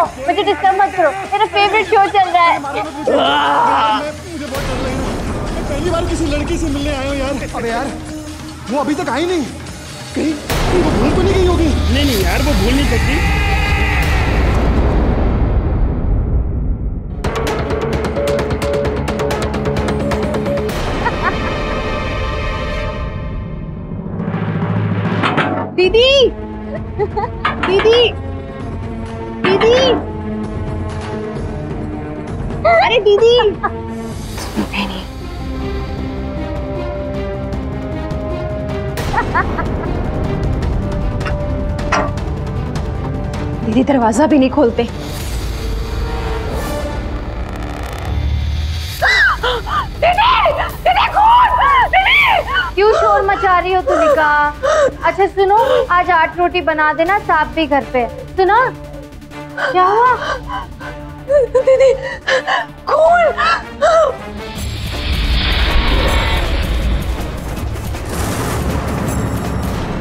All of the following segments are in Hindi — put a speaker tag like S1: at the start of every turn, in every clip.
S1: अरे
S2: रहो मुझे डिस्टर्ब मत करो। मेरा फेवरेट शो चल रहा है।
S1: मुझे बहुत डर लग रहा है मैं पहली बार किसी लड़की से मिलने आया हूँ यार। अबे यार वो अभी तक आई नहीं। कहीं कहीं वो भूल तो नहीं गई होगी?
S3: नहीं नहीं यार वो भूल नहीं सकती।
S2: दीदी। दीदी दरवाज़ा भी नहीं खोलते। क्यों शोर मचा रही हो तुलिका अच्छा सुनो आज आठ रोटी बना देना साफ़ भी घर पे। सुना क्या हुआ? दीदी कौन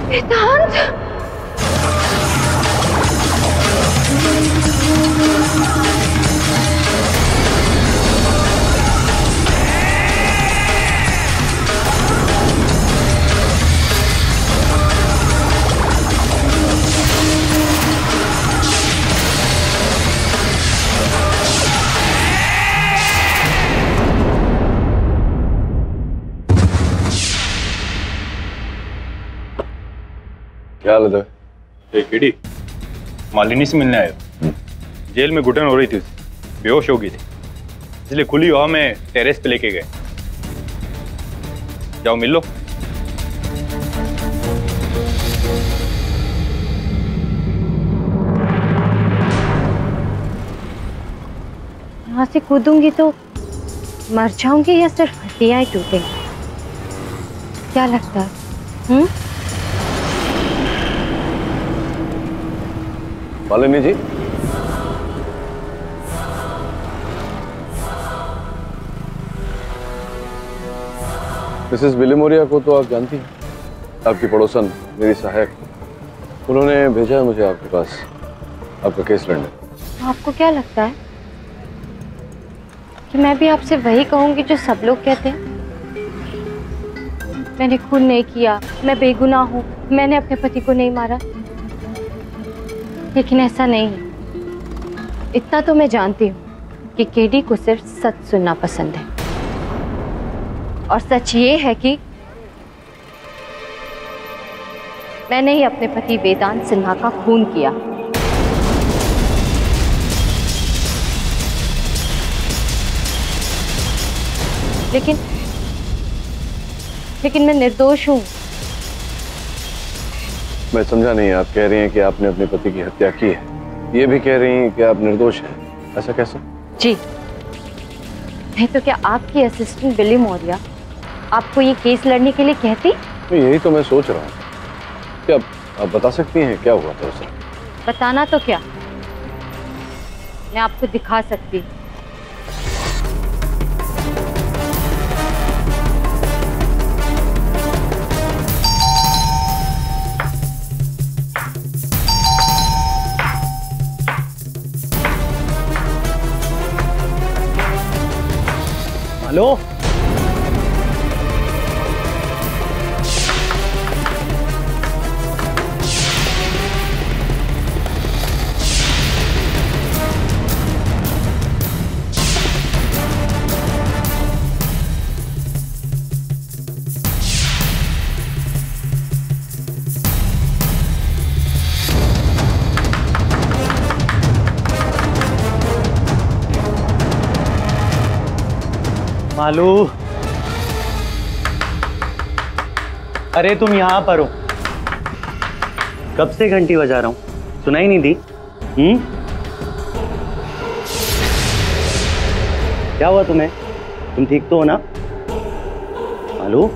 S2: वेदांत
S4: क्या हालत है
S5: ए किडी मालिनी से मिलने आयो जेल में घुटन हो रही थी बेहोश हो गई थी। इसलिए खुली हवा में टेरेस पे लेके गए। जाओ मिल लो।
S2: यहाँ से कूदूँगी तो मर जाऊँगी या सिर्फ़ हड्डियाँ ही टूटेंगी? क्या लगता है? हम्म?
S4: मालिनी जी मिसेस विलिमोरिया को तो आप जानती हैं आपकी पड़ोसन मेरी सहायक उन्होंने भेजा है मुझे आपके पास आपका केस लड़ने
S2: आपको क्या लगता है कि मैं भी आपसे वही कहूँगी जो सब लोग कहते हैं? मैंने खून नहीं किया, मैं बेगुनाह हूँ, मैंने अपने पति को नहीं मारा। लेकिन ऐसा नहीं। इतना तो मैं जानती हूँ कि केडी को सिर्फ़ सच सुनना पसंद है। और सच ये है कि मैंने ही अपने पति वेदांत सिन्हा का खून किया। लेकिन लेकिन मैं निर्दोष हूँ।
S4: मैं समझा नहीं आप कह रही हैं कि आपने अपने पति की हत्या की है। ये भी कह रही हैं कि आप निर्दोष हैं। ऐसा कैसे?
S2: जी। नहीं तो क्या आपकी असिस्टेंट बिली मौर्या आपको ये केस लड़ने के लिए कहती?
S4: यही तो मैं सोच रहा हूँ। क्या आप बता सकती हैं क्या हुआ था उसे
S2: बताना तो क्या? मैं आपको दिखा सकती। हूँ
S6: हेलो मालू अरे, तुम यहाँ पर हो। कब से घंटी बजा रहा हूँ? सुनाई नहीं दी। हम्म? क्या हुआ तुम्हें? तुम ठीक तो हो ना? मालू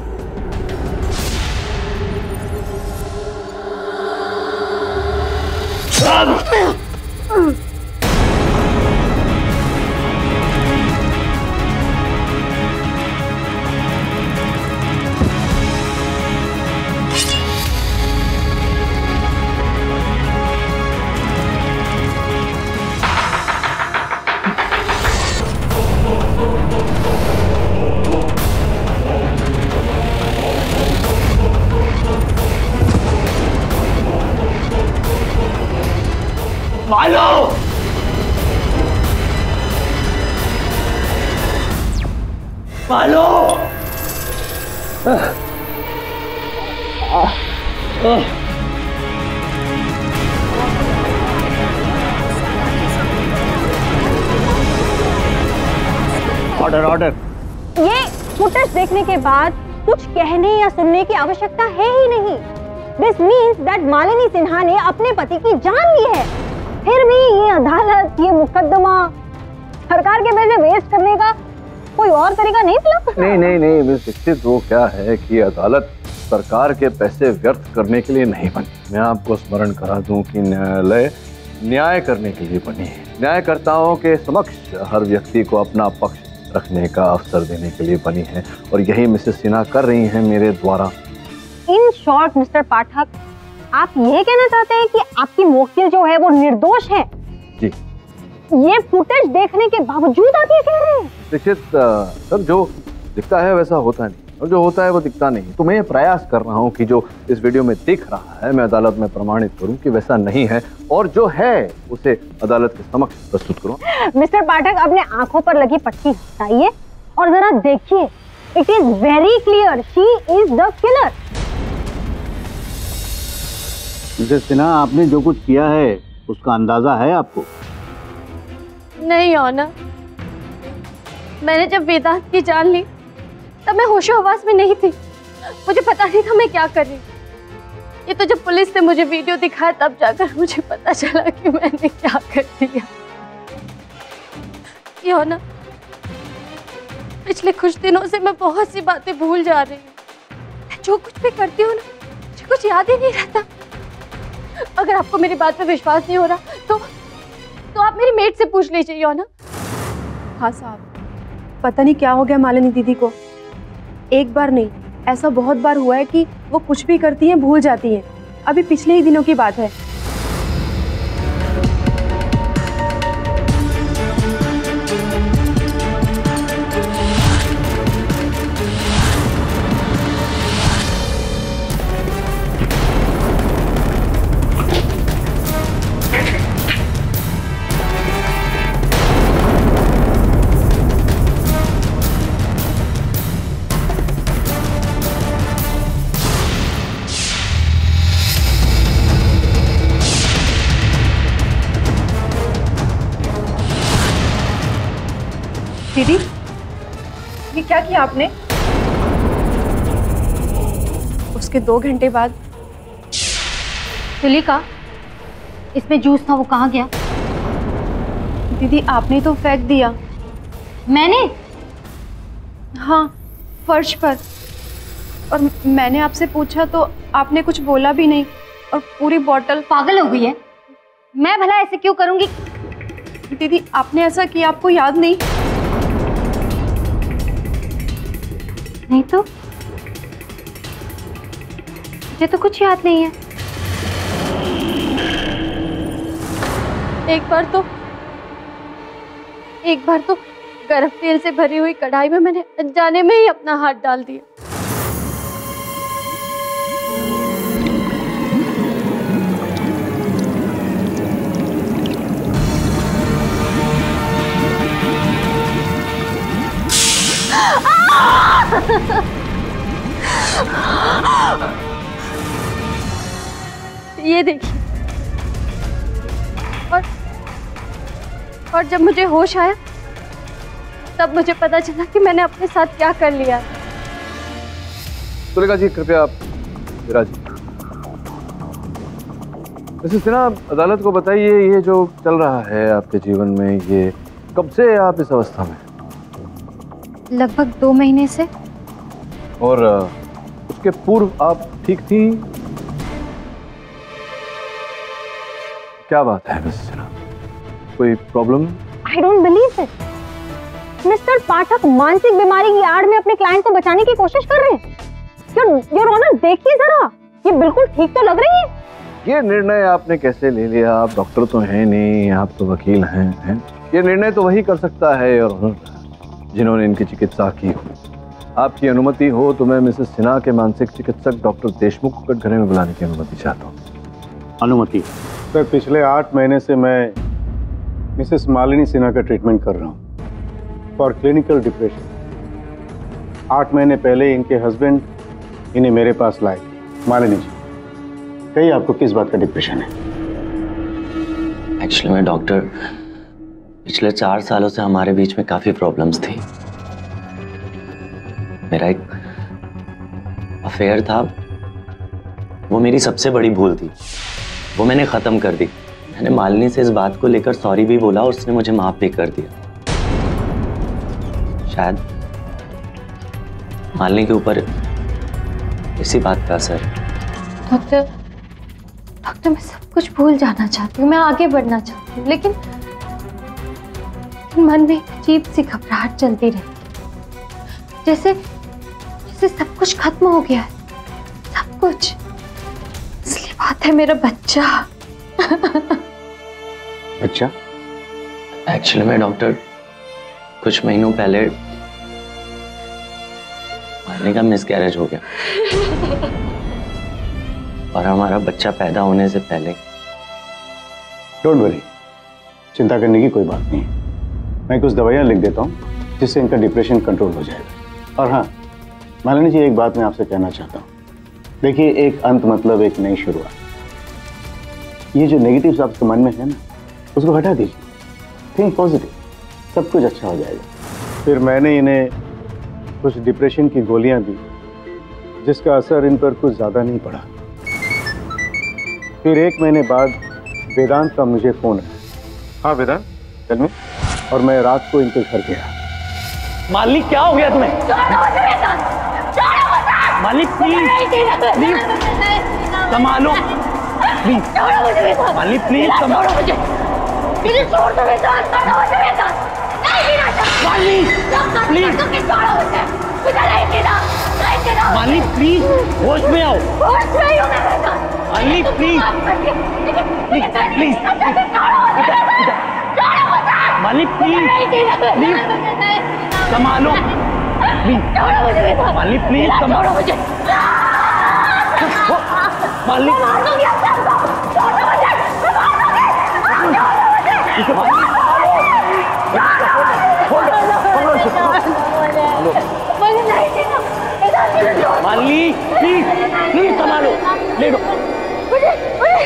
S6: ऑर्डर ऑर्डर
S7: ये फुटेज देखने के बाद कुछ कहने या सुनने की आवश्यकता है ही नहीं। This means that Malini Sinha ने अपने पति की जान ली है। फिर भी ये अदालत ये मुकदमा सरकार के पैसे वेस्ट करने का कोई और तरीका नहीं फ़िलहाल
S4: नहीं नहीं नहीं मिस दीक्षित वो क्या है कि अदालत सरकार के पैसे व्यर्थ करने के लिए नहीं बनी। मैं आपको स्मरण करा दूँ कि न्यायालय न्याय करने के लिए बनी है। न्यायकर्ताओं के समक्ष हर व्यक्ति को अपना पक्ष रखने का अवसर देने के लिए बनी है और यही मिसेस सिन्हा कर रही हैं मेरे द्वारा।
S7: इन शॉर्ट मिस्टर पाठक आप ये कहना चाहते हैं कि आपकी मोक्तिल जो है वो निर्दोष है?
S4: जी।
S7: ये फुटेज देखने के बावजूद आप ये कह रहे हैं?
S4: दीक्षित सर जो दिखता है वैसा होता नहीं। और जो होता है वो दिखता नहीं। तो मैं प्रयास कर रहा हूँ कि जो इस वीडियो में दिख रहा है मैं अदालत में प्रमाणित करूँ कि वैसा नहीं है और जो है उसे अदालत के समक्ष प्रस्तुत करूँ।
S7: मिस्टर पाठक अपने आँखों पर लगी पट्टी हटाइए और जरा देखिए। It is very clear she is the killer
S6: Mrs Sinha आपने जो कुछ किया है उसका अंदाज़ा है आपको?
S1: नहीं ऑनर मैंने जब वेदांत की जान ली, तब मैं होशो हवास में नहीं थी। मुझे पता नहीं था मैं क्या कर रही ये तो जब पुलिस ने मुझे वीडियो दिखाया, तब जाकर मुझे पता चला कि मैंने क्या कर दिया। ये ऑनर पिछले कुछ दिनों से मैं बहुत सी बातें भूल जा रही हूँ। जो कुछ भी करती हूँ ना, मुझे कुछ याद ही नहीं रहता। अगर आपको मेरी बात पे विश्वास नहीं हो रहा तो तो आप मेरी मेट से पूछ लीजिए ना।
S8: हाँ साहब। पता नहीं क्या हो गया मालिनी दीदी को। एक बार नहीं, ऐसा बहुत बार हुआ है कि वो कुछ भी करती हैं, भूल जाती हैं। अभी पिछले ही दिनों की बात है। दीदी ये क्या किया आपने? उसके दो घंटे बाद।
S1: तुलिका इसमें जूस था वो कहाँ गया?
S8: दीदी आपने तो फेंक दिया।
S1: मैंने?
S8: हाँ फर्श पर। और मैंने आपसे पूछा तो आपने कुछ बोला भी नहीं और पूरी बोतल
S1: पागल हो गई है। मैं भला ऐसे क्यों करूँगी?
S8: दीदी आपने ऐसा किया आपको याद नहीं?
S1: नहीं तो? मुझे तो कुछ याद नहीं है। एक बार तो एक बार तो गर्म तेल से भरी हुई कढ़ाई में मैंने अनजाने में ही अपना हाथ डाल दिया। ये देखिए। और और जब मुझे होश आया तब मुझे पता चला कि मैंने अपने साथ क्या कर लिया।
S4: तुलिका जी कृपया आप मिसेस सिन्हा अदालत को बताइए ये जो चल रहा है आपके जीवन में ये कब से आप इस अवस्था में
S1: लगभग दो महीने से।
S4: और उसके पूर्व आप ठीक थी? क्या बात है मिस कोई problem?
S7: I don't believe it Mr Pathak मानसिक बीमारी की आड़ में अपने क्लाइंट को बचाने की कोशिश कर रहे हैं। योर ऑनर देखिए जरा। ये बिल्कुल ठीक तो लग रही है?
S4: ये निर्णय आपने कैसे ले लिया? आप डॉक्टर तो हैं नहीं आप तो वकील हैं हैं? ये निर्णय तो वही कर सकता है और जिन्होंने इनकी चिकित्सा की हो। आपकी अनुमति हो तो मैं मिसेस सिन्हा के मानसिक चिकित्सक डॉक्टर देशमुख को कटघरे में बुलाने की अनुमति चाहता हूँ।
S6: अनुमति?
S9: सर पिछले आठ महीने से मैं मिसेस मालिनी सिन्हा का ट्रीटमेंट कर रहा हूँ फॉर क्लिनिकल डिप्रेशन। आठ महीने पहले इनके हस्बैंड इन्हें मेरे पास लाए। मालिनी जी कही आपको किस बात का डिप्रेशन है?
S10: एक्चुअली मैं डॉक्टर पिछले चार सालों से हमारे बीच में काफ़ी प्रॉब्लम्स थी। मेरा एक अफेयर था। वो मेरी सबसे बड़ी भूल थी। वो मैंने ख़त्म कर दी। मैंने मालिनी से इस बात को लेकर सॉरी भी बोला और उसने मुझे माफ़ भी कर दिया। शायद मालिनी के ऊपर इसी बात का असर
S2: डॉक्टर डॉक्टर, मैं सब कुछ भूल जाना चाहती हूँ, मैं आगे बढ़ना चाहती हूँ, लेकिन मन में अजीब सी घबराहट चलती रहती जैसे जैसे सब कुछ खत्म हो गया है। सब कुछ। असली बात है मेरा बच्चा।
S9: अच्छा
S10: एक्चुअली मैं डॉक्टर कुछ महीनों पहले मारने का मिसकैरेज हो गया। और हमारा बच्चा पैदा होने से पहले।
S9: डोंट वरी चिंता करने की कोई बात नहीं। मैं कुछ दवाइयाँ लिख देता हूँ जिससे इनका डिप्रेशन कंट्रोल हो जाएगा। और हाँ मालिनी जी एक बात मैं आपसे कहना चाहता हूँ। देखिए एक अंत मतलब एक नई शुरुआत। ये जो नेगेटिव्स आपके मन में है ना उसको हटा दीजिए। थिंक पॉजिटिव सब कुछ अच्छा हो जाएगा। फिर मैंने इन्हें कुछ डिप्रेशन की गोलियाँ दी जिसका असर इन पर कुछ ज़्यादा नहीं पड़ा। फिर एक महीने बाद वेदांत का मुझे फ़ोन आया। हाँ वेदांत चल में और मैं रात को इनके घर गया।
S10: मालिनी क्या हो गया तुम्हें? मालिनी प्लीज़ प्लीज़ संभालो। प्लीज़। मालिनी प्लीज़ संभालो।
S11: मुझे। छोड़ दो वेदांत मुझे वेदांत नहीं जीना चाहती
S10: मालिनी प्लीज़
S11: तुम किस छोड़ो मुझे। मुझे नहीं जीना नहीं जीना
S10: मालिनी प्लीज़ होश में आओ।
S11: होश में ही हूँ मैं Vedant
S10: Malini please please please Malini please please संभालो। प्लीज़ मालिनी प्लीज़ संभालो
S11: मुझे
S10: मालिनी
S11: मार दूँगी अब सबको छोड़ दो मुझे मैं मार दूँगी मुझे नहीं जीना वेदांत मुझे छोड़ दो।
S10: मालिनी प्लीज़ प्लीज़ संभालो ले लो
S11: मुझे मुझे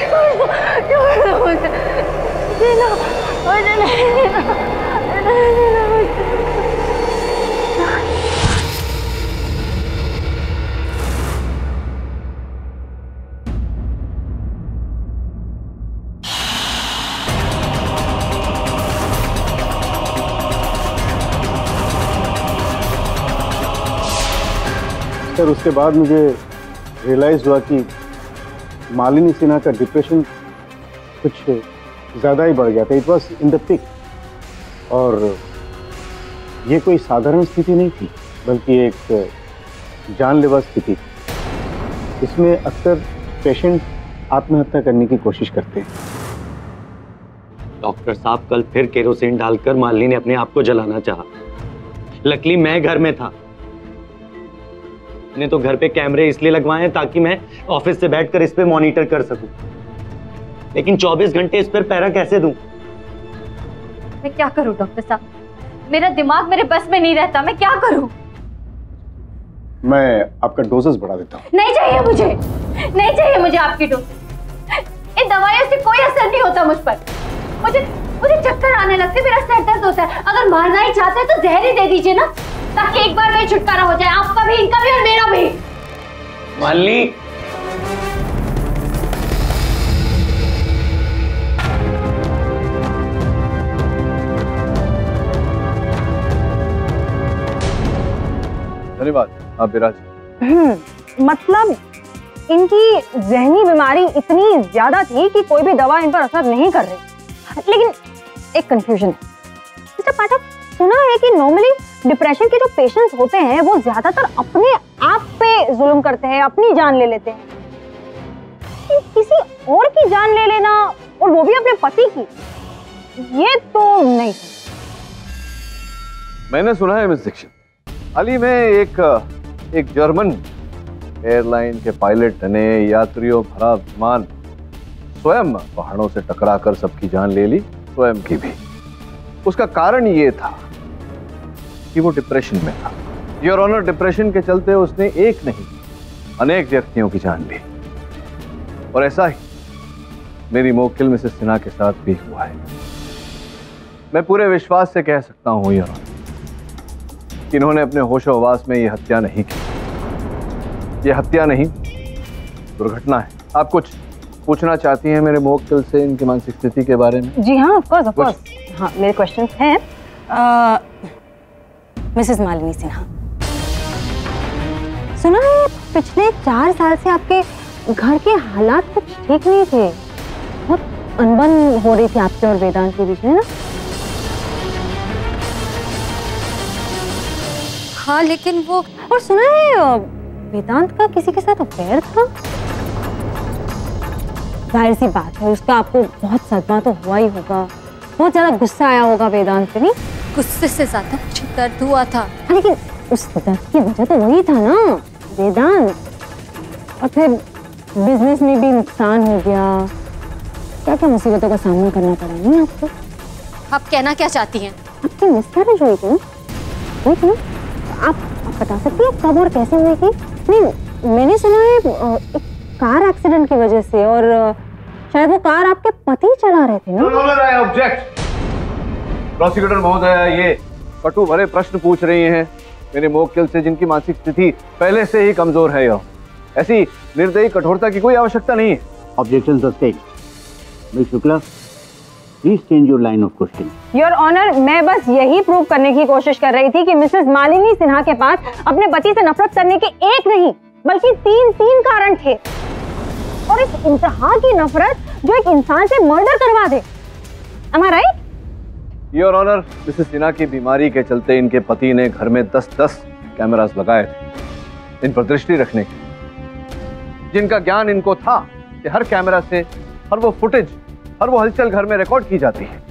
S11: मुझे
S9: सर उसके बाद मुझे रियलाइज़ हुआ कि मालिनी सिन्हा का डिप्रेशन कुछ ज़्यादा ही बढ़ गया था। It was in the pic और ये कोई साधारण स्थिति नहीं थी, बल्कि एक जानलेवा स्थिति इसमें अक्सर पेशेंट आत्महत्या करने की कोशिश करते हैं।
S10: डॉक्टर साहब कल फिर केरोसिन डालकर मालिनी ने अपने आप को जलाना चाहा। लकली मैं घर में था। मैंने तो घर पे कैमरे इसलिए लगवाए हैं ताकि मैं ऑफ़िस से बैठकर इस पे मॉनिटर कर सकूँ। लेकिन 24 घंटे इस पर पैरा कैसे दूँ?
S2: मैं क्या करूँ डॉक्टर साहब? मेरा दिमाग मेरे बस में नहीं रहता मैं क्या करूँ?
S9: मैं आपका डोजेस बढ़ा देता हूँ।
S2: नहीं चाहिए मुझे। नहीं चाहिए मुझे आपकी डोज इन दवाइयों से कोई असर नहीं होता मुझ पर। मुझे मुझे चक्कर आने लगते मेरा सर दर्द होता है। अगर मारना ही चाहते हैं तो जहर ही दे दीजिए ना। ताकि एक बार में छुटकारा हो जाए। आपका भी इनका भी और मेरा भी।
S10: मालिनी।
S4: धन्यवाद आप विराज।
S7: हम्म, मतलब इनकी जहनी बीमारी इतनी ज़्यादा थी कि कोई भी दवा इन पर असर नहीं कर रही। लेकिन एक कंफ्यूजन है मिस्टर पाठक सुना है कि नॉर्मली डिप्रेशन के जो पेशेंट्स होते हैं, वो ज़्यादातर अपने आप पे जुल्म करते हैं, अपनी जान ले लेते हैं। कि किसी और की जान ले लेना और वो भी अपने पति की, ये तो नहीं।
S4: मैंने सुना है, मिस दीक्षित। हाल में एक एक जर्मन एयरलाइन के पायलट ने यात्रियों भरा विमान स्वयं पहाड़ों से टकराकर सबकी जान ले ली, स्वयं की भी। उसका कारण ये था कि वो डिप्रेशन में था। योर ऑनर डिप्रेशन के चलते उसने एक नहीं अनेक व्यक्तियों की जान ली। और ऐसा ही मेरी मोकिल मिसेस सिन्हा के साथ भी हुआ है। मैं पूरे विश्वास से कह सकता हूँ योर ऑनर कि इन्होंने अपने होशो हवास में ये हत्या नहीं की। ये हत्या नहीं दुर्घटना है। आप कुछ पूछना चाहती हैं मेरे मोक्तिल से इनकी मानसिक स्थिति के बारे में?
S7: जी हाँ ऑफ़ कोर्स ऑफ़ कोर्स हाँ मेरे क्वेश्चंस हैं। मिसेस मालिनी सिन्हा। सुना है पिछले चार साल से आपके घर के हालात कुछ ठीक नहीं थे। बहुत अनबन हो रही थी आपके और वेदांत के बीच में ना?
S2: हाँ लेकिन वो,
S7: और सुना है, वेदांत का किसी के साथ अफेयर था? ज़ाहिर सी बात है, उसका आपको बहुत सदमा तो हुआ ही होगा। बहुत ज़्यादा गुस्सा आया होगा वेदांत पे, नहीं?
S2: गुस्से से ज़्यादा मुझे दर्द हुआ था।
S7: हाँ, लेकिन उस दर्द की वजह तो वही था ना वेदांत और फिर बिज़नेस में भी नुकसान हो गया। क्या क्या मुसीबतों का सामना करना पड़ा नहीं आपको?
S2: आप कहना क्या चाहती हैं?
S7: आपकी मिसकैरेज हुई थी हुई थी आप, आप बता सकती हैं कब और कैसे हुई थी नहीं मैंने सुना है एक कार एक्सीडेंट की वजह से और शायद वो कार आपके पति चला रहे थे ना?
S4: ऑब्जेक्ट प्रोसिक्यूटर महोदय ये कटु भरे प्रश्न पूछ रही हैं। मेरे मोक्किल से जिनकी मानसिक स्थिति पहले से ही कमज़ोर है यह ऐसी निर्दयी कठोरता की कोई आवश्यकता नहीं है।
S6: Objection sustain miss Shukla please change your line of question
S7: your honour मैं बस यही प्रूव करने की कोशिश कर रही थी कि मिसेस मालिनी सिन्हा के पास अपने पति से नफरत करने के एक नहीं बल्कि तीन तीन कारण थे। और इस इंतहा की नफरत जो एक इंसान से मर्डर करवा दे। Am I right?
S4: Your honour Mrs Sinha की बीमारी के चलते इनके पति ने घर में दस दस कैमरास लगाए थे इन पर दृष्टि रखने के जिनका ज्ञान इनको था कि हर कैमरा से हर वो फुटेज हर वो हलचल घर में रिकॉर्ड की जाती है।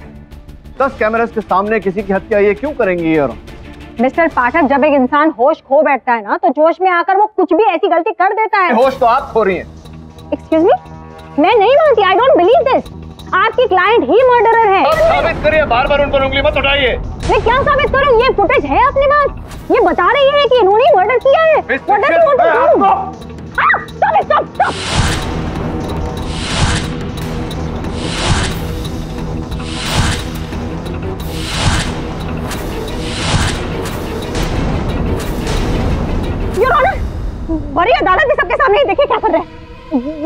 S4: दस कैमरास के सामने किसी की हत्या ये क्यों करेंगी योर
S7: मिस्टर पाठक जब एक इंसान होश खो बैठता है ना तो जोश में आकर वो कुछ भी ऐसी गलती कर देता है।
S4: होश तो आप खो रही हैं।
S7: एक्सक्यूज मी मैं नहीं मानती आई डोंट बिलीव दिस आपकी क्लाइंट ही मर्डरर है।
S4: साबित करिए बार बार उन पर उंगली मत उठाइए।
S7: मैं क्या साबित करूँ? ये फुटेज है अपने पास। ये बता रही है कि इन्होंने मर्डर किया है।
S4: Miss
S7: What does
S4: Dixit,
S7: he want to
S4: मैं
S7: prove?
S4: आपको-
S7: हाँ, बड़ी अदालत में सबके सामने ही देखिए क्या कर रहे हैं।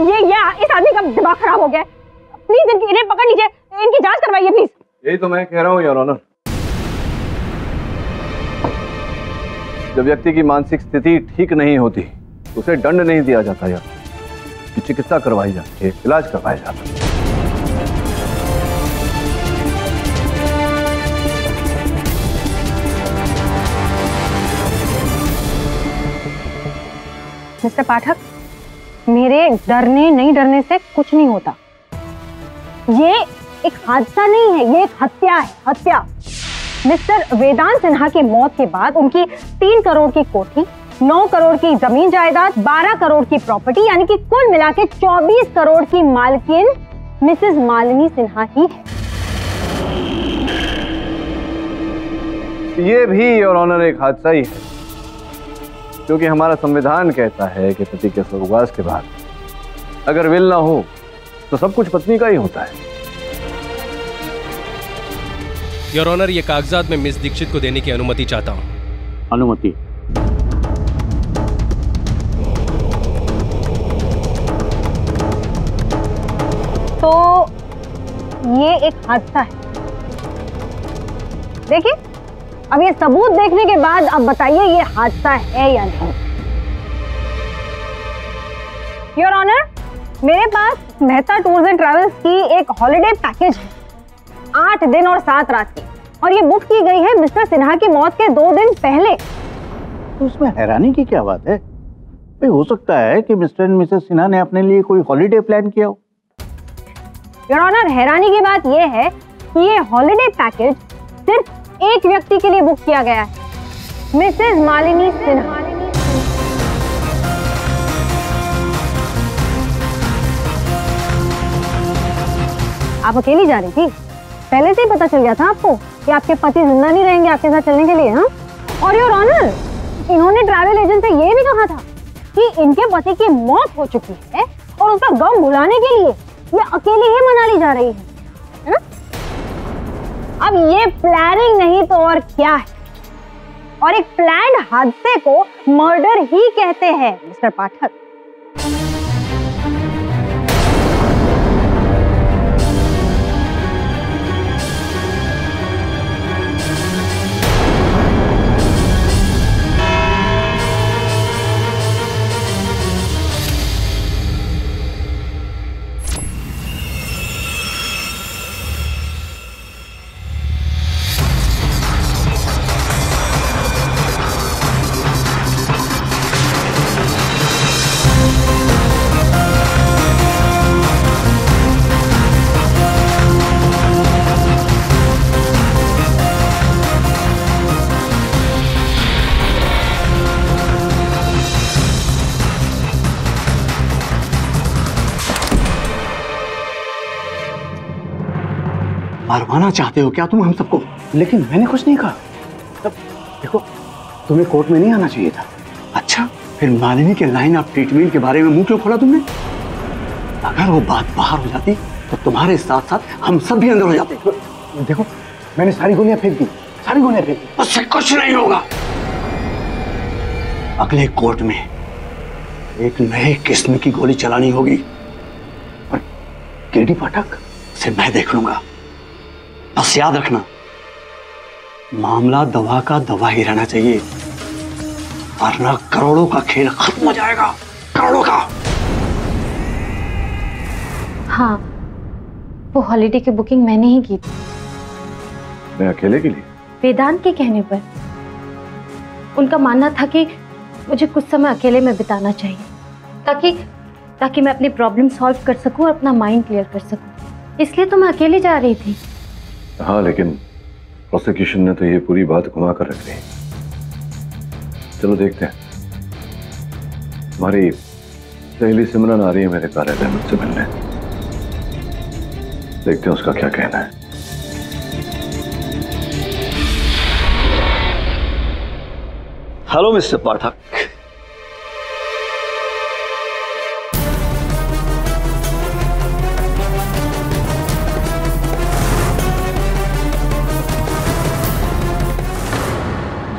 S7: ये ये इस आदमी का दिमाग खराब हो गया प्लीज़ इनकी इन्हें पकड़ लीजिए। इनकी जाँच करवाइए प्लीज़
S4: यही तो मैं कह रहा हूँ योर ऑनर जब व्यक्ति की मानसिक स्थिति ठीक नहीं होती उसे दंड नहीं दिया जाता यार कि चिकित्सा करवाई जाती है इलाज करवाया जाता। है
S7: मिस्टर पाठक मेरे डरने नहीं डरने से कुछ नहीं होता। ये एक हादसा नहीं है, ये एक हत्या है, हत्या। मिस्टर वेदांत सिन्हा की मौत के बाद उनकी तीन करोड़ की कोठी, नौ करोड़ की ज़मीन जायदाद, बारह करोड़ की प्रॉपर्टी, यानी कि कुल मिला के चौबीस करोड़ की मालकिन मिसेस मालिनी सिन्हा ही है।
S4: ये भी, योर ऑनर, एक हादसा ही है। क्योंकि हमारा संविधान कहता है कि पति के स्वर्गवास के बाद अगर विल ना हो तो सब कुछ पत्नी का ही होता है।
S12: योर ऑनर ये कागजात में मिस दीक्षित को देने की अनुमति चाहता हूँ।
S6: अनुमति।
S7: तो ये एक हादसा है। देखिए अब ये सबूत देखने के बाद अब बताइए ये हादसा है या नहीं। योर ऑनर मेरे पास मेहता टूर्स एंड ट्रैवल्स की एक हॉलिडे पैकेज है। आठ दिन और सात रात की। और ये बुक की गई है मिस्टर सिन्हा की मौत के दो दिन पहले।
S6: तो उसमें हैरानी की क्या बात है? भाई हो सकता है कि मिस्टर एंड मिसेस सिन्हा ने अपने लिए कोई हॉलीडे प्लान किया हो।
S7: योर ऑनर हैरानी की बात यह है कि ये हॉलिडे पैकेज सिर्फ़ एक व्यक्ति के लिए बुक किया गया है। मिसेस मालिनी सिन्हा। आप अकेली जा रही थी? पहले से ही पता चल गया था आपको कि आपके पति ज़िंदा नहीं रहेंगे आपके साथ चलने के लिए हाँ? और योर ऑनर इन्होंने ट्रैवल एजेंट से ये भी कहा था कि इनके पति की मौत हो चुकी है और उसका गम भुलाने के लिए ये अकेले ही मनाली जा रही है है? ना? अब ये प्लानिंग नहीं तो और क्या है? और एक प्लान हादसे को मर्डर ही कहते हैं मिस्टर पाठक।
S13: मारवाना चाहते हो क्या तुम हम सबको? लेकिन मैंने कुछ नहीं कहा। तब देखो, तुम्हें कोर्ट में नहीं आना चाहिए था। अच्छा फिर मालिनी के लाइन ऑफ़ ट्रीटमेंट के बारे में मुँह क्यों खोला तुमने? अगर वो बात बाहर हो जाती तो तुम्हारे साथ साथ हम सब भी अंदर हो जाते। देखो, मैंने सारी गोलियाँ फेंक दी, सारी गोलियाँ फेंक दी। उससे कुछ नहीं होगा। अगले कोर्ट में एक नए किस्म की गोली चलानी होगी। और केडी पाठक से मैं देख लूँगा। बस याद रखना मामला दवा का दवा ही रहना चाहिए वरना करोड़ों का खेल खत्म हो जाएगा करोड़ों का।
S2: हाँ वो हॉलीडे की बुकिंग मैंने ही की थी।
S4: मैं अकेले के लिए?
S2: वेदांत के कहने पर। उनका मानना था कि मुझे कुछ समय अकेले में बिताना चाहिए ताकि ताकि मैं अपनी प्रॉब्लम सॉल्व कर सकूँ और अपना माइंड क्लियर कर सकूँ। इसलिए तो मैं अकेले जा रही थी।
S4: हाँ लेकिन प्रोसिक्यूशन ने तो ये पूरी बात घुमा कर रख दी। चलो देखते हैं। हमारी सहेली सिमरन आ रही है मेरे कार्यालय मुझसे मिलने। देखते हैं उसका क्या कहना है।
S13: हेलो मिस्टर पाठक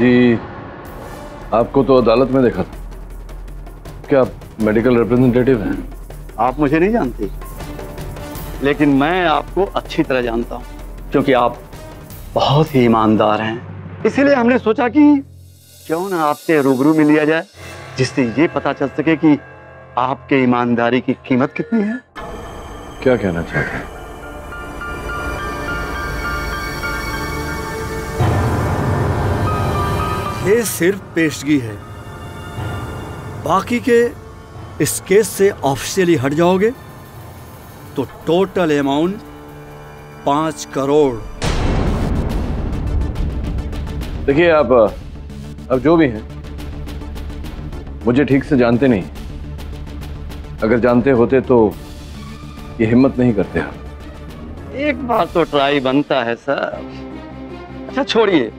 S4: जी आपको तो अदालत में देखा था। क्या आप मेडिकल रिप्रेजेंटेटिव हैं?
S13: आप मुझे नहीं जानते लेकिन मैं आपको अच्छी तरह जानता हूँ क्योंकि आप बहुत ही ईमानदार हैं। इसीलिए हमने सोचा कि क्यों ना आपसे रूबरू में लिया जाए जिससे ये पता चल सके कि आपके ईमानदारी की कीमत कितनी है।
S4: क्या कहना चाहते हैं?
S14: ये सिर्फ़ पेशगी है। बाकी के इस केस से ऑफिशियली हट जाओगे तो टोटल अमाउंट पाँच करोड़।
S4: देखिए आप अब जो भी हैं मुझे ठीक से जानते नहीं। अगर जानते होते तो ये हिम्मत नहीं करते आप
S13: एक बार तो ट्राई बनता है सर। अच्छा छोड़िए।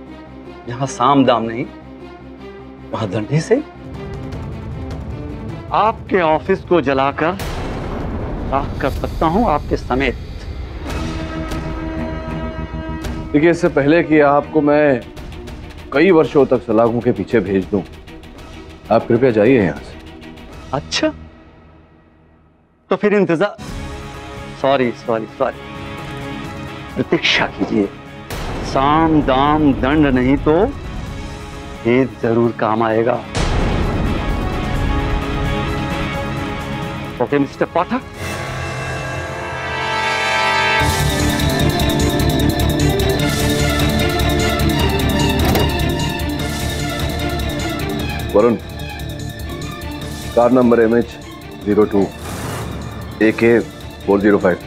S13: यहाँ साम दाम नहीं वहाँ दंडी से। आपके ऑफ़िस को जलाकर राख कर सकता हूँ आपके समेत।
S4: देखिए इससे पहले कि आपको मैं कई वर्षों तक सलाखों के पीछे भेज दूँ आप कृपया जाइए यहाँ से।
S13: अच्छा। तो फिर इंतज़ार सॉरी सॉरी सॉरी। प्रतीक्षा कीजिए। साम, दाम, दंड नहीं तो ये ज़रूर काम आएगा।
S15: Okay Mr Pathak
S4: Varun, car number M H zero two A K four zero five.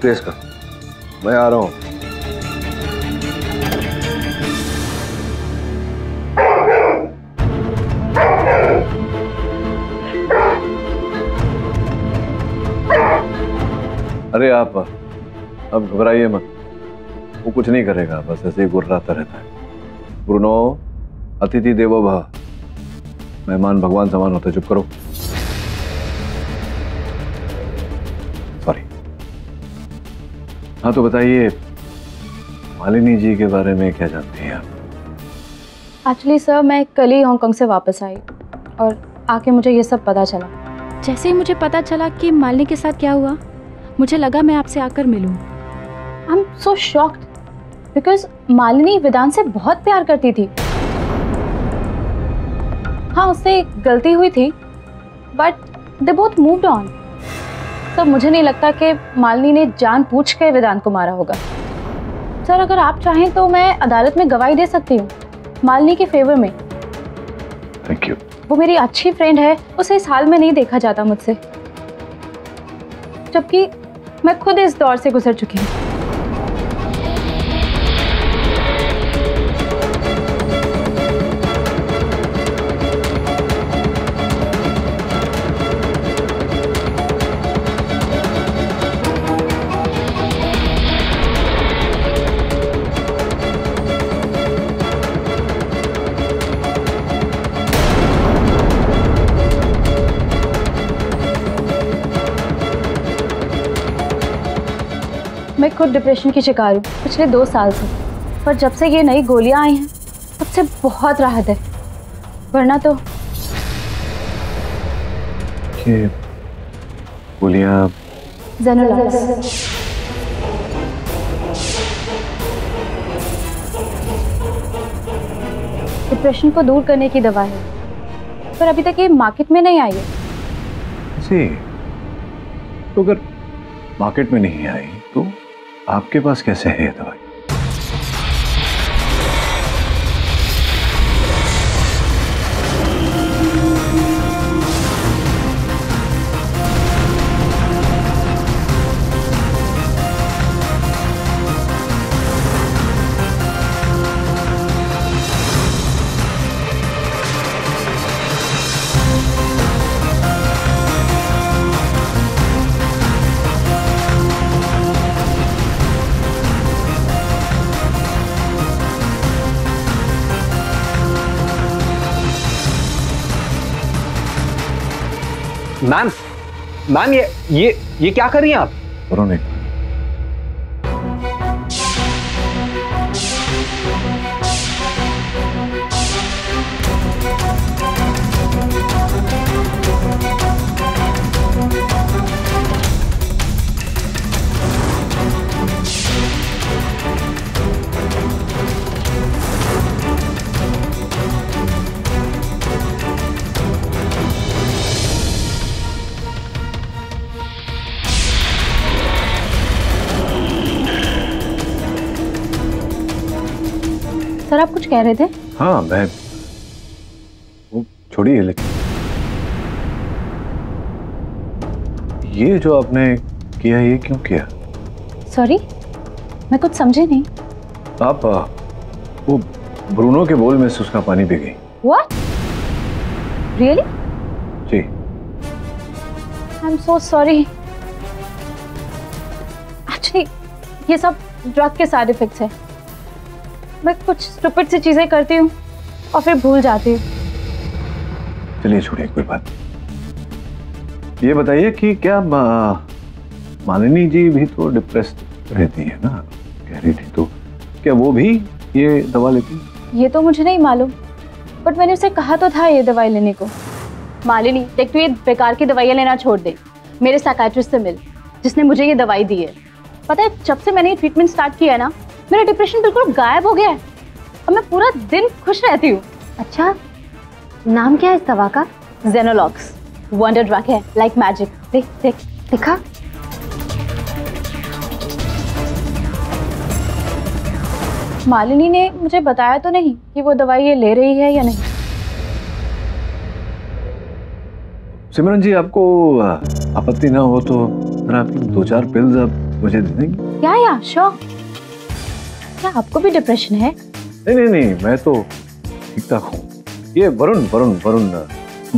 S4: Trace कर। मैं आ रहा हूँ। अरे आप अब घबराइए मत। वो कुछ नहीं करेगा बस ऐसे ही गुर्राता रहता है। ब्रुनो अतिथि देवो भव मेहमान भगवान समान होते चुप करो। सॉरी हाँ तो बताइए मालिनी जी के बारे में क्या जानती हैं आप?
S16: एक्चुअली सर मैं कल ही हांगकांग से वापस आई और आके मुझे ये सब पता चला। जैसे ही मुझे पता चला कि मालिनी के साथ क्या हुआ मुझे लगा मैं आपसे आकर मिलूं। I am so shocked because Malini Vedant से बहुत प्यार करती थी। हाँ उससे गलती हुई थी but they both moved on तो मुझे नहीं लगता कि मालिनी ने जान पूछ के वेदांत को मारा होगा। सर अगर आप चाहें तो मैं अदालत में गवाही दे सकती हूँ मालिनी के फेवर में।
S4: थैंक यू
S16: वो मेरी अच्छी फ्रेंड है उसे इस हाल में नहीं देखा जाता मुझसे। जबकि मैं खुद इस दौर से गुजर चुकी हूँ। खुद डिप्रेशन की शिकार हूँ पिछले दो साल से। पर जब से ये नई गोलियाँ आई हैं तब से बहुत राहत है। वरना तो
S4: गोलियाँ
S16: डिप्रेशन को दूर करने की दवा है। पर अभी तक ये मार्केट में नहीं आई है।
S4: सी तो अगर मार्केट में नहीं आई आपके पास कैसे है ये दवाई?
S15: मैम मैम ये ये ये क्या कर रही हैं आप?
S16: कह रहे थे?
S4: हाँ मैं वो छोड़िए लेकिन ये जो आपने किया ये क्यों किया?
S16: सॉरी मैं कुछ समझी नहीं।
S4: आप वो ब्रूनो के बोल में से उसका पानी पी गई।
S16: What really
S4: ji.
S16: I am so sorry actually ये सब ड्रग के साइड इफेक्ट्स है। मैं कुछ स्टूपिड सी चीज़ें करती हूँ और फिर भूल जाती हूँ।
S4: चलिए छोड़िए कोई बात ये बताइए कि क्या मा- मालिनी जी भी तो डिप्रेस्ड रहती है ना? कह रही थी तो क्या वो भी ये दवा लेती
S16: ये तो मुझे नहीं मालूम बट मैंने उसे कहा तो था ये दवाई लेने को। मालिनी देख तू ये बेकार की दवाइयाँ लेना छोड़ दे मेरे साइकाट्रिस्ट से मिल जिसने मुझे ये दवाई दी है। पता है जब से मैंने ये ट्रीटमेंट स्टार्ट किया है ना मेरा डिप्रेशन बिल्कुल गायब हो गया है। और मैं पूरा दिन खुश रहती हूँ।
S7: अच्छा नाम क्या है इस दवा का?
S16: जेनोलॉक्स वंडर ड्रग है लाइक मैजिक देख देख दिखा। मालिनी ने मुझे बताया तो नहीं कि वो दवाई ये ले रही है या नहीं।
S4: सिमरन जी आपको आपत्ति ना हो तो मैं आपकी दो चार पिल्स आप मुझे दे देंगे।
S16: क्या या श्योर क्या आपको भी डिप्रेशन है?
S4: नहीं नहीं नहीं मैं तो ठीक ठाक हूँ। ये वरुण वरुण वरुण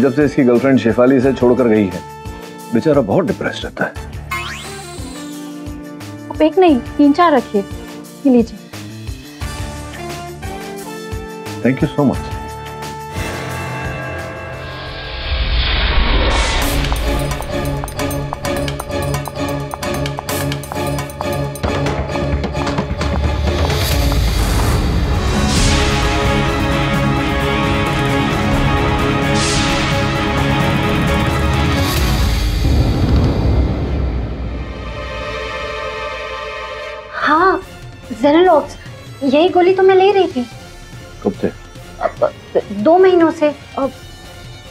S4: जब से इसकी गर्लफ्रेंड शेफाली से छोड़कर गई है बेचारा बहुत डिप्रेस रहता है।
S16: आप एक नहीं तीन चार रखिए। लीजिए।
S4: थैंक यू सो मच
S2: गोली तो मैं ले रही थी।
S4: कब से?
S2: दो महीनों से और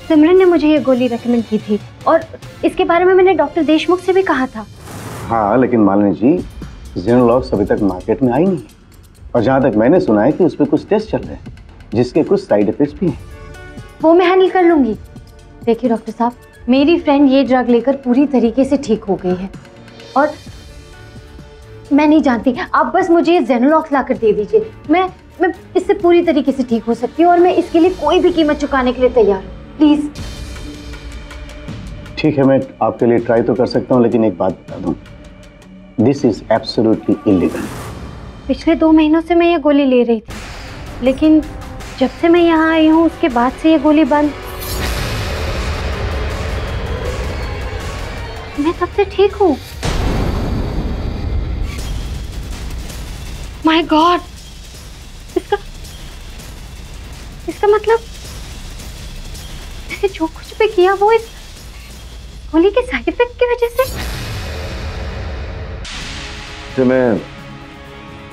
S2: सिमरन ने मुझे ये गोली रेकमेंड की थी और इसके बारे में मैंने डॉक्टर देशमुख से भी कहा था।
S9: हाँ लेकिन मालिनी जी जेनोलॉक्स अभी तक मार्केट में आई नहीं और जहाँ तक मैंने सुना है कि उस पर कुछ टेस्ट चल रहे हैं जिसके कुछ साइड इफेक्ट्स भी हैं।
S2: वो मैं हैंडल कर लूँगी। देखिए डॉक्टर साहब मेरी फ्रेंड ये ड्रग लेकर पूरी तरीके से ठीक हो गई है और मैं नहीं जानती। आप बस मुझे ये जेनोलॉक्स ला कर दे दीजिए। मैं मैं इससे पूरी तरीके से ठीक हो सकती हूँ और मैं इसके लिए कोई भी कीमत चुकाने के लिए तैयार हूँ। प्लीज़
S9: ठीक है मैं आपके लिए ट्राई तो कर सकता हूँ लेकिन एक बात बता दूँ। दिस इज़ एब्सोल्युटली इलीगल
S2: पिछले दो महीनों से मैं ये गोली ले रही थी लेकिन जब से मैं यहाँ आई हूँ उसके बाद से ये गोली बंद। मैं तब से ठीक हूँ। माय गॉड इसका इसका मतलब मैंने जो कुछ भी किया वो इस गोली के साइड इफ़ेक्ट की वजह से?
S4: मैं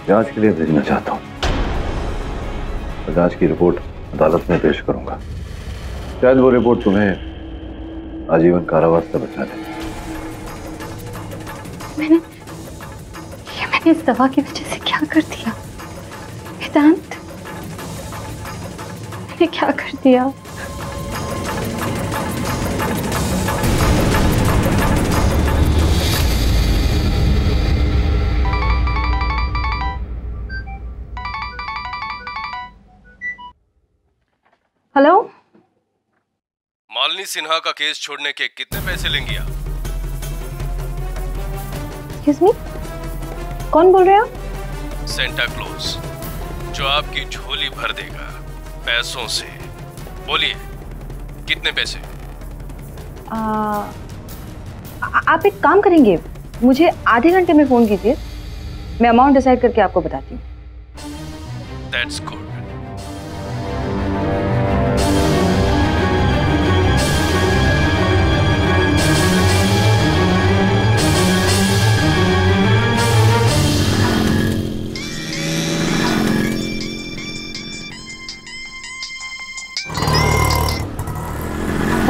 S4: जाँच के लिए भेजना चाहता हूँ। जाँच की रिपोर्ट अदालत में पेश करूँगा। शायद वो रिपोर्ट तुम्हें आजीवन कारावास से बचा ले
S2: मैंने मैंने इस दवा की वजह से क्या कर दिया? वेदांत? मैंने क्या कर दिया?
S8: हेलो?
S12: मालिनी सिन्हा का केस छोड़ने के कितने पैसे लेंगी आप?
S7: कौन बोल रहे हो?
S12: सेंटा क्लोज जो आपकी झोली भर देगा पैसों से। बोलिए कितने पैसे?
S8: आ, आप एक काम करेंगे मुझे आधे घंटे में फ़ोन कीजिए मैं अमाउंट डिसाइड करके आपको बताती हूँ।
S12: दैट्स गुड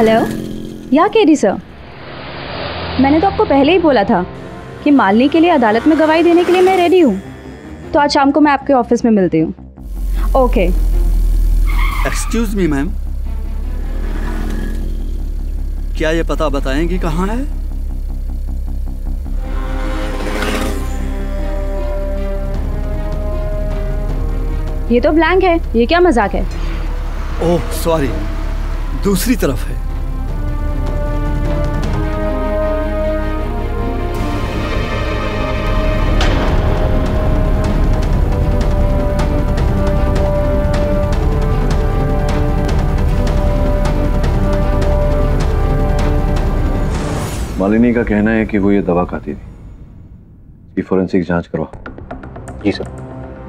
S16: हेलो या केरी सर मैंने तो आपको पहले ही बोला था कि मालनी के लिए अदालत में गवाही देने के लिए मैं रेडी हूँ। तो आज शाम को मैं आपके ऑफ़िस में मिलती हूँ। ओके
S14: एक्सक्यूज मी मैम क्या ये पता बताएँगी कहाँ है?
S16: ये तो ब्लैंक है। ये क्या मज़ाक है?
S14: ओह सॉरी दूसरी तरफ़ है।
S4: मालिनी का कहना है कि वो ये दवा खाती थी। इसकी फोरेंसिक जाँच करवा
S6: जी सर।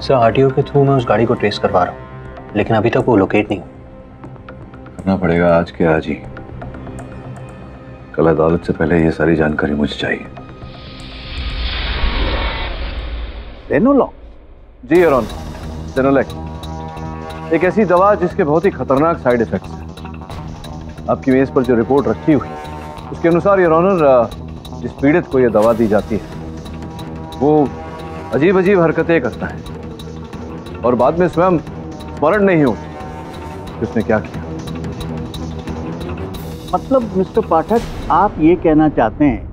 S6: सर आरटीओ के थ्रू मैं उस गाड़ी को ट्रेस करवा रहा हूँ लेकिन अभी तक वो लोकेट नहीं
S4: करना पड़ेगा आज के आज ही। कल अदालत से पहले ये सारी जानकारी मुझे चाहिए। जी एक ऐसी दवा जिसके बहुत ही खतरनाक साइड इफेक्ट्स हैं। आपकी मेज पर जो रिपोर्ट रखी हुई है उसके अनुसार ये ऑनर जिस पीड़ित को ये दवा दी जाती है। वो अजीब अजीब हरकतें करता है। और बाद में स्वयं स्मरण नहीं होती उसने क्या किया।
S6: मतलब मिस्टर पाठक आप ये कहना चाहते हैं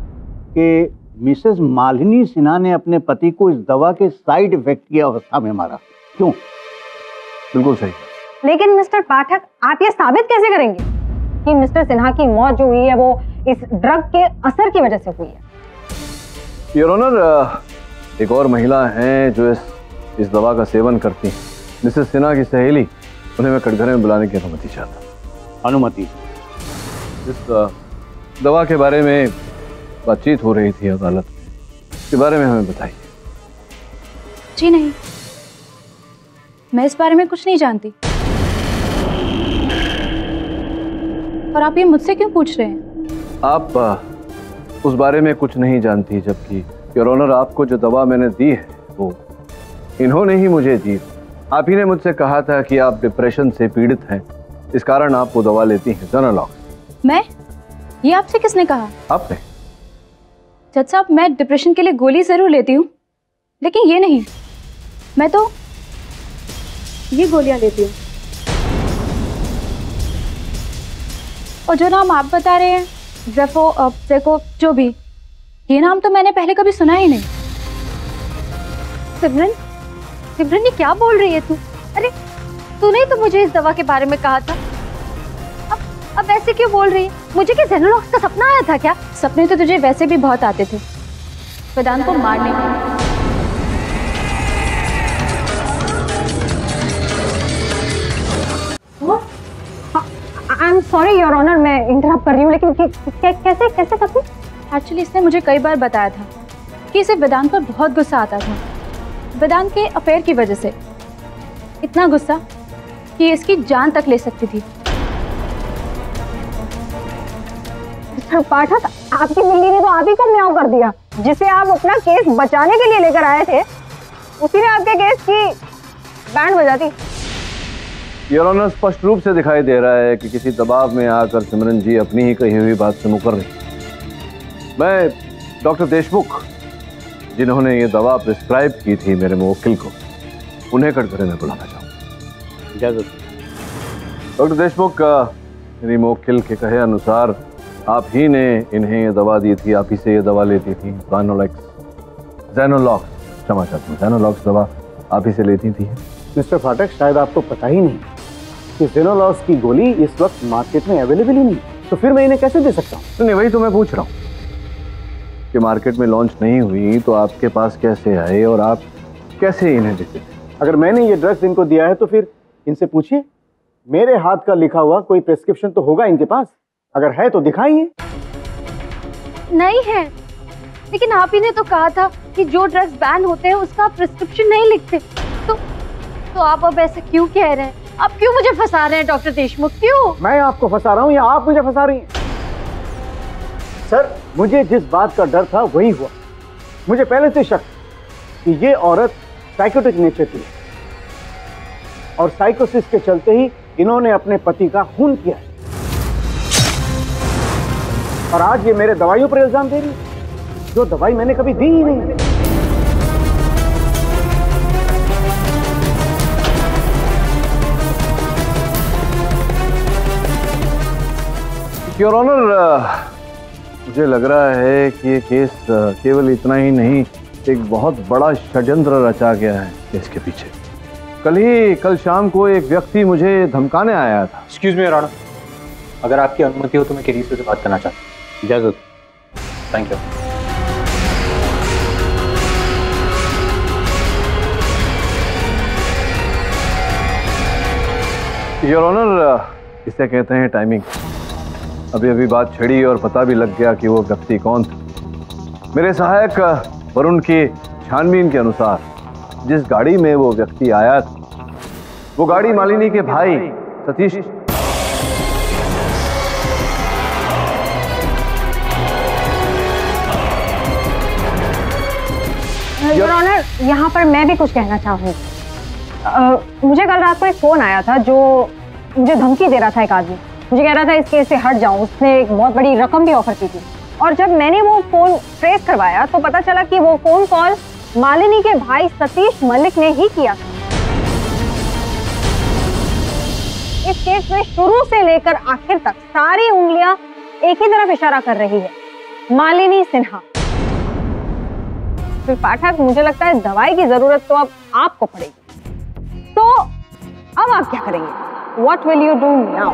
S6: कि मिसेस मालिनी सिन्हा ने अपने पति को इस दवा के साइड इफ़ेक्ट की अवस्था में मारा? क्यों?
S4: बिल्कुल सही।
S7: लेकिन मिस्टर पाठक आप ये साबित कैसे करेंगे कि मिस्टर सिन्हा की मौत जो हुई है वो इस ड्रग के असर की वजह से हुई है।
S4: योर ऑनर एक और महिला हैं जो इस इस दवा का सेवन करती हैं। मिसेस सिन्हा की सहेली उन्हें मैं कटघरे में बुलाने की अनुमति चाहता
S6: अनुमति?
S4: इस दवा के बारे में बातचीत हो रही थी अदालत में। इसके बारे में हमें बताइए।
S16: जी नहीं। मैं इस बारे में कुछ नहीं जानती। और आप ये मुझसे क्यों पूछ रहे हैं?
S4: आप उस बारे में कुछ नहीं जानती जबकि योर ऑनर आपको जो दवा मैंने दी है वो इन्होंने ही मुझे दी। आप ही ने मुझसे कहा था कि आप डिप्रेशन से पीड़ित हैं। इस कारण आप वो दवा लेती हैं जनलॉक्स
S16: मैं? ये आपसे किसने कहा?
S4: आपने।
S16: जज साहब मैं डिप्रेशन के लिए गोली ज़रूर लेती हूँ लेकिन ये नहीं। मैं तो ये गोलियाँ लेती हूँ। और जो नाम आप बता रहे हैं जेफो अब जेको, जो भी। ये नाम तो मैंने पहले कभी सुना ही नहीं।
S2: सिमरन? सिमरन, ये क्या बोल रही है तू? अरे, तूने ही तो मुझे इस दवा के बारे में कहा था। अब अब ऐसे क्यों बोल रही है? मुझे क्या जेनोलॉक्स का सपना आया था क्या?
S16: सपने तो तुझे वैसे भी बहुत आते थे। वेदांत को मारने
S7: I am sorry your honour मैं इंटरप्ट कर रही हूँ लेकिन कैसे कैसे सपने
S16: एक्चुअली इसने मुझे कई बार बताया था कि इसे वेदांत पर बहुत गुस्सा आता था। वेदांत के अफेयर की वजह से। इतना गुस्सा कि इसकी जान तक ले सकती थी।
S7: मिस्टर पाठक आपकी बिल्ली ने तो आप ही को म्याऊं कर दिया जिसे आप अपना केस बचाने के लिए लेकर आए थे। उसी ने आपके केस की बैंड बजा दी।
S4: योर ऑनर स्पष्ट रूप से दिखाई दे रहा है कि किसी दबाव में आकर सिमरन जी अपनी ही कही हुई बात से मुकर रही मैं डॉक्टर देशमुख जिन्होंने ये दवा प्रिस्क्राइब की थी मेरे मुवक्किल को उन्हें कटघरे में बुलाना चाहूँ
S6: इजाज़त।
S4: डॉक्टर देशमुख मेरी मुवक्किल के कहे अनुसार आप ही ने इन्हें ये दवा दी थी आप ही से ये दवा लेती थी जैनोलॉक्स जैनोलॉक्स क्षमा चाहता हूँ जैनोलॉक्स दवा आप ही से लेती थी।
S9: मिस्टर फाटक शायद आपको पता ही नहीं। कि जेनोलॉस की गोली इस वक्त मार्केट में अवेलेबल ही नहीं। तो फिर मैं इन्हें कैसे दे सकता हूँ?
S4: नहीं वही तो मैं पूछ रहा हूँ। कि मार्केट में लॉन्च नहीं हुई तो आपके पास कैसे आए और आप कैसे इन्हें देते?
S9: अगर मैंने ये ड्रग्स इनको दिया है तो फिर इनसे पूछिए। मेरे हाथ का लिखा हुआ कोई प्रिस्क्रिप्शन तो होगा इनके पास? अगर है तो दिखाइए।
S2: नहीं है। लेकिन आप ही ने तो कहा था कि जो ड्रग्स बैन होते हैं उसका प्रिस्क्रिप्शन नहीं लिखते। तो तो आप अब ऐसा क्यों कह रहे हैं? आप क्यों मुझे फंसा रहे हैं, डॉक्टर देशमुख? क्यों?
S9: मैं आपको फंसा रहा हूँ या आप मुझे फंसा रही हैं? सर, मुझे जिस बात का डर था वही हुआ। मुझे पहले से शक कि ये औरत साइकोटिक नेचर की है। और साइकोसिस के चलते ही इन्होंने अपने पति का खून किया है। और आज ये मेरे दवाइयों पर इल्ज़ाम दे रही है, जो दवाई मैंने कभी दी ही नहीं।
S4: योर ऑनर मुझे लग रहा है कि ये केस केवल इतना ही नहीं एक बहुत बड़ा षड्यंत्र रचा गया है केस के पीछे। कल ही कल शाम को एक व्यक्ति मुझे धमकाने आया था।
S15: एक्सक्यूज मी राणा अगर आपकी अनुमति हो तो मैं किरीस से बात करना चाहता हूँ।
S6: इजाज़त।
S15: थैंक यू
S4: योर ऑनर इसे कहते हैं टाइमिंग अभी अभी बात छिड़ी और पता भी लग गया कि वो व्यक्ति कौन था। मेरे सहायक वरुण की छानबीन के अनुसार, जिस गाड़ी में वो व्यक्ति आया था, वो गाड़ी मालिनी के भाई सतीश
S7: यहाँ पर मैं भी कुछ कहना चाहूँगी। मुझे कल रात को एक फ़ोन आया था जो मुझे धमकी दे रहा था एक आदमी। मुझे कह रहा था इस केस से हट जाऊँ। उसने एक बहुत बड़ी रकम भी ऑफ़र की थी। और जब मैंने वो फ़ोन ट्रेस करवाया तो पता चला कि वो फ़ोन कॉल मालिनी के भाई सतीश मलिक ने ही किया इस केस में शुरू से लेकर आखिर तक सारी उंगलियाँ एक ही तरफ़ इशारा कर रही है, मालिनी सिन्हा। फिर पाठक, मुझे लगता है दवाई की ज़रूरत तो अब आपको पड़ेगी। तो अब आप क्या करेंगे? What will you do now